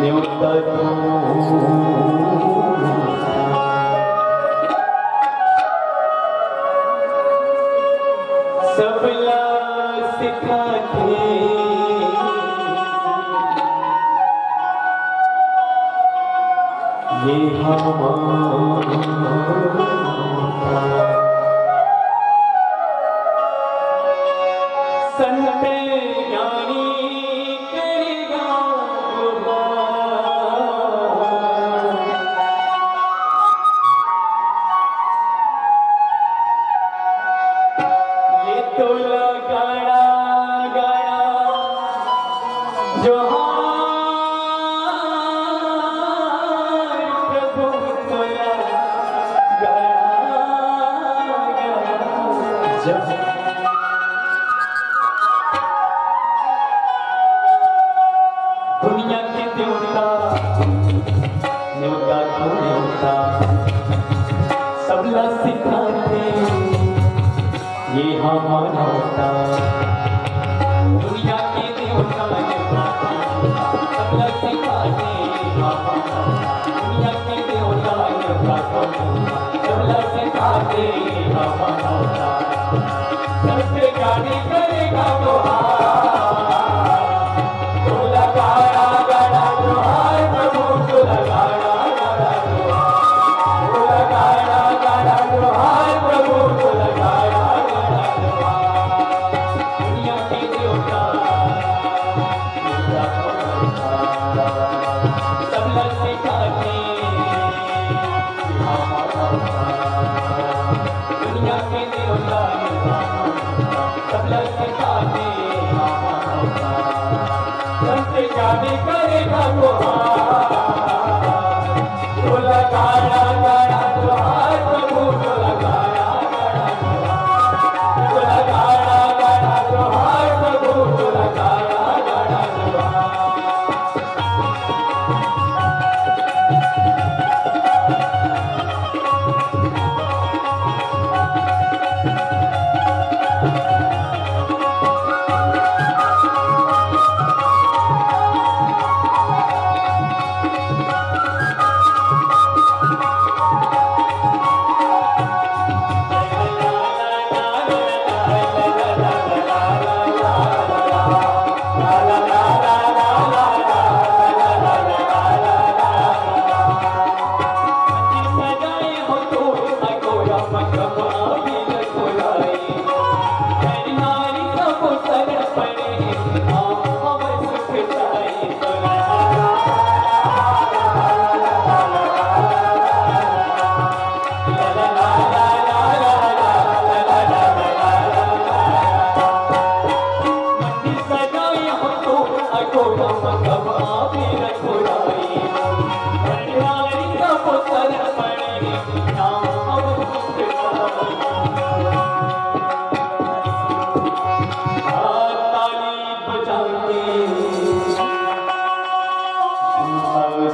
nếu đời सब सिखा के ये हमारा होता, न्योता क्यों नहीं होता? सबला सिखाते, ये हाँ हमारा होता। दुनिया के देवता सबला सिखाते हाँ हाँ दुनिया के देवता सबला सिखाते हमारा होता। सबसे गाड़ी करेगा तो हाँ আমি করি বাবু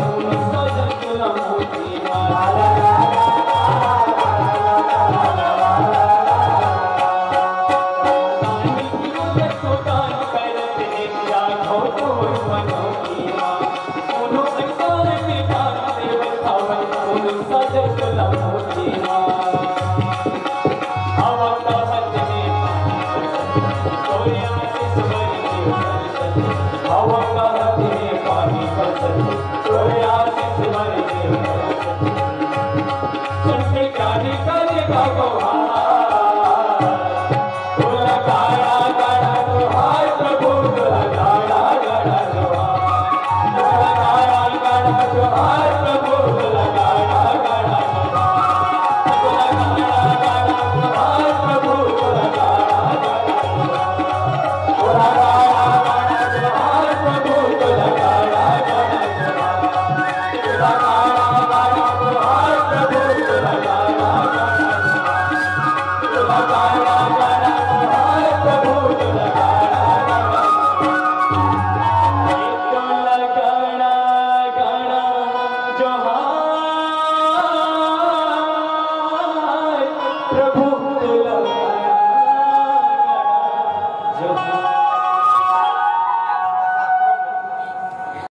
Oh,